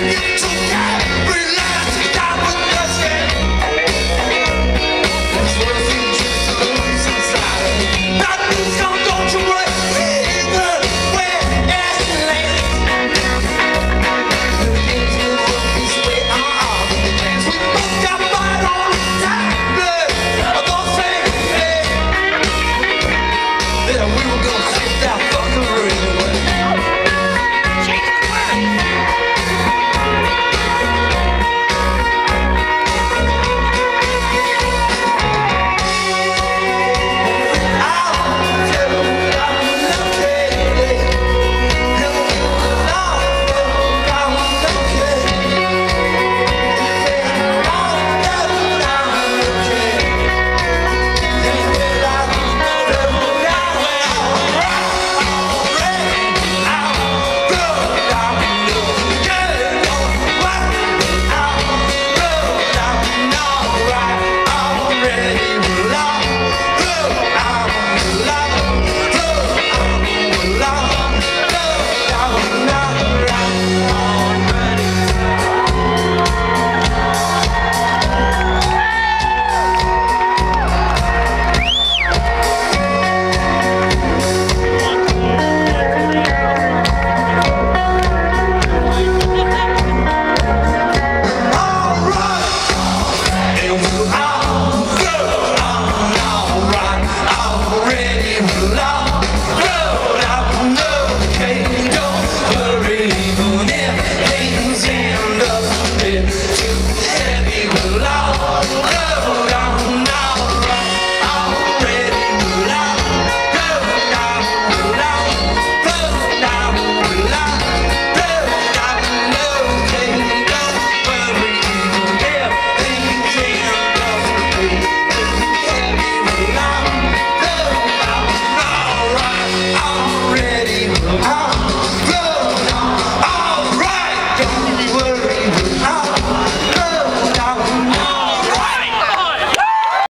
Yeah.